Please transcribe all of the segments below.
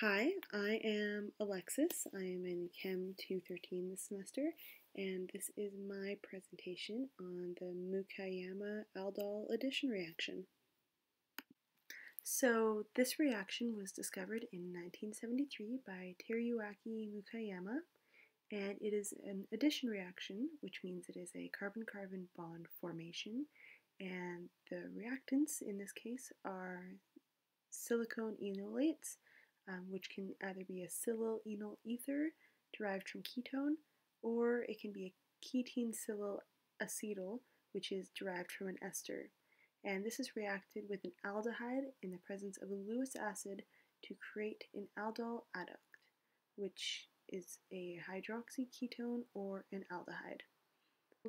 Hi, I am Alexys. I am in Chem 213 this semester, and this is my presentation on the Mukaiyama aldol addition reaction. So, this reaction was discovered in 1973 by Teruyuki Mukaiyama, and it is an addition reaction, which means it is a carbon-carbon bond formation, and the reactants in this case are silicone enolates, um, which can either be a silyl enol ether derived from ketone, or it can be a ketene silyl acetal, which is derived from an ester. And this is reacted with an aldehyde in the presence of a Lewis acid to create an aldol adduct, which is a hydroxy ketone or an aldehyde.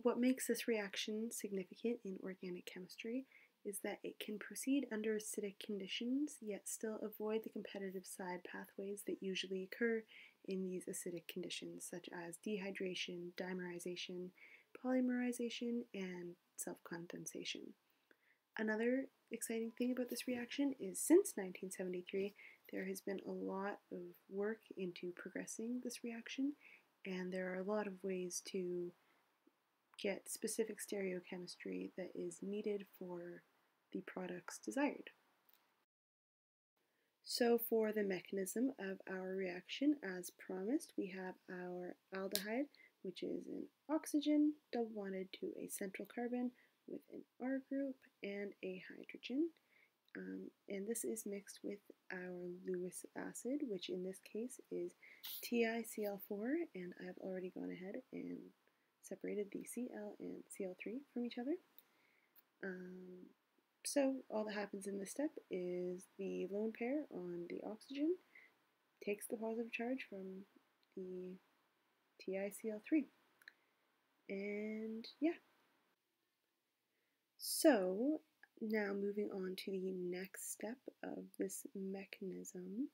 What makes this reaction significant in organic chemistry is that it can proceed under acidic conditions, yet still avoid the competitive side pathways that usually occur in these acidic conditions, such as dehydration, dimerization, polymerization, and self-condensation. Another exciting thing about this reaction is since 1973, there has been a lot of work into progressing this reaction, and there are a lot of ways to get specific stereochemistry that is needed for the products desired. So for the mechanism of our reaction, as promised, we have our aldehyde, which is an oxygen double bonded to a central carbon with an R group and a hydrogen. Um, and this is mixed with our Lewis acid, which in this case is TiCl4, and I've already gone ahead and separated the Cl and Cl3 from each other. Um, so all that happens in this step is the lone pair on the oxygen takes the positive charge from the TiCl3. And yeah. So now moving on to the next step of this mechanism.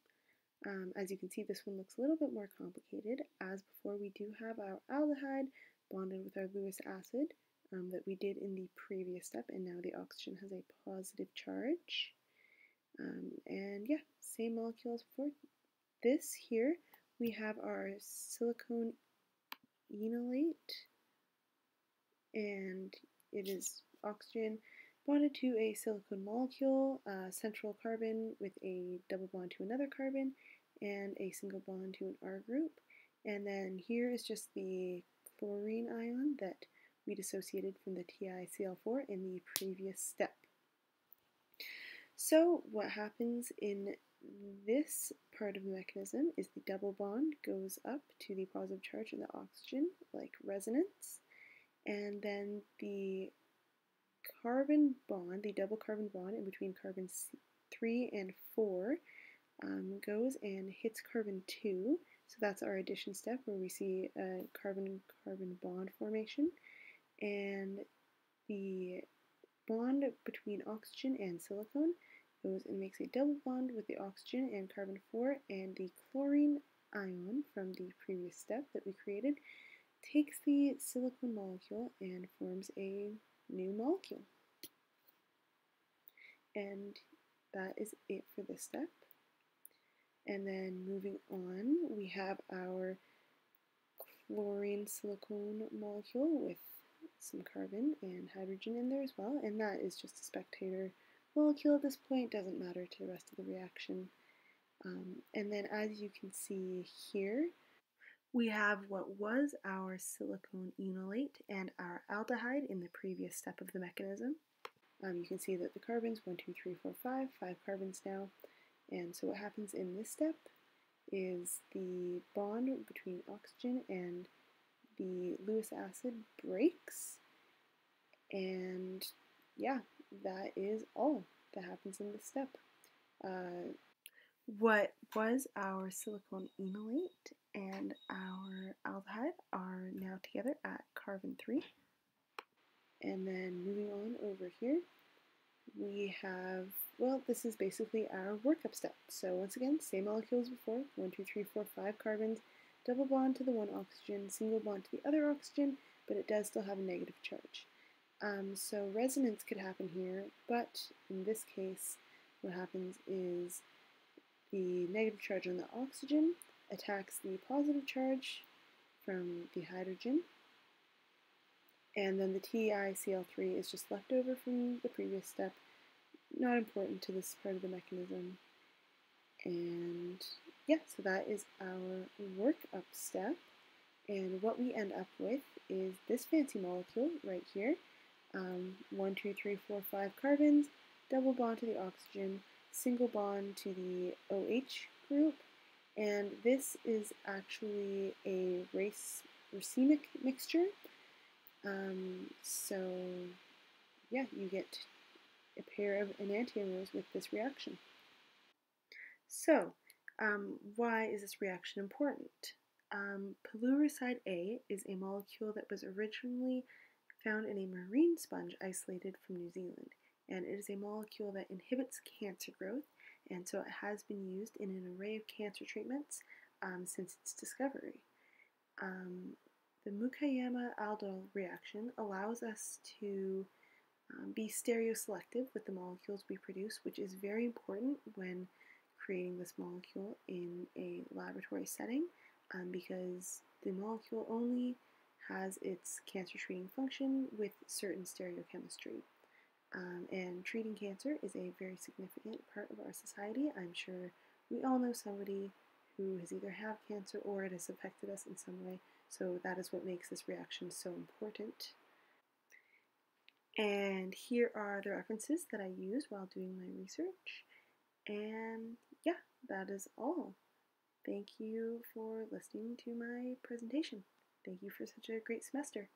Um, as you can see, this one looks a little bit more complicated. As before, we do have our aldehyde bonded with our Lewis acid um, that we did in the previous step, and now the oxygen has a positive charge. Um, and yeah, same molecule as before. This here, we have our silicone enolate, and it is oxygen bonded to a silicone molecule, a central carbon with a double bond to another carbon, and a single bond to an R group. And then here is just the chlorine ion that we dissociated from the TiCl4 in the previous step. So what happens in this part of the mechanism is the double bond goes up to the positive charge in the oxygen, like resonance, and then the carbon bond, the double carbon bond in between carbon 3 and 4, um, goes and hits carbon 2. So that's our addition step where we see a carbon-carbon bond formation and the bond between oxygen and silicone goes and makes a double bond with the oxygen and carbon 4 and the chlorine ion from the previous step that we created takes the silicone molecule and forms a new molecule. And that is it for this step. And then moving on, we have our chlorine silicone molecule with some carbon and hydrogen in there as well, and that is just a spectator molecule at this point, doesn't matter to the rest of the reaction. Um, and then as you can see here, we have what was our silicone enolate and our aldehyde in the previous step of the mechanism. Um, you can see that the carbons, 1, 2, 3, 4, 5, 5 carbons now. And so what happens in this step is the bond between oxygen and the Lewis acid breaks. And yeah, that is all that happens in this step. Uh, what was our silicone enolate and our aldehyde are now together at carbon 3. And then moving on over here, we have, well, this is basically our workup step. So once again, same molecules before, 1, 2, 3, 4, 5 carbons, double bond to the one oxygen, single bond to the other oxygen, but it does still have a negative charge. Um, so resonance could happen here, but in this case, what happens is the negative charge on the oxygen attacks the positive charge from the hydrogen, and then the TiCl3 is just left over from the previous step, not important to this part of the mechanism. And yeah, so that is our workup step. And what we end up with is this fancy molecule right here. Um, one, two, three, four, five carbons, double bond to the oxygen, single bond to the OH group, and this is actually a race racemic mixture. Um, so yeah, you get a pair of enantiomers with this reaction. So, um, why is this reaction important? Um, A is a molecule that was originally found in a marine sponge isolated from New Zealand, and it is a molecule that inhibits cancer growth, and so it has been used in an array of cancer treatments um, since its discovery. Um, the Mukaiyama-Aldol reaction allows us to um, be stereoselective with the molecules we produce, which is very important when creating this molecule in a laboratory setting um, because the molecule only has its cancer treating function with certain stereochemistry. Um, and treating cancer is a very significant part of our society. I'm sure we all know somebody who has either had cancer or it has affected us in some way, so that is what makes this reaction so important. And here are the references that I use while doing my research. And yeah, that is all. Thank you for listening to my presentation. Thank you for such a great semester.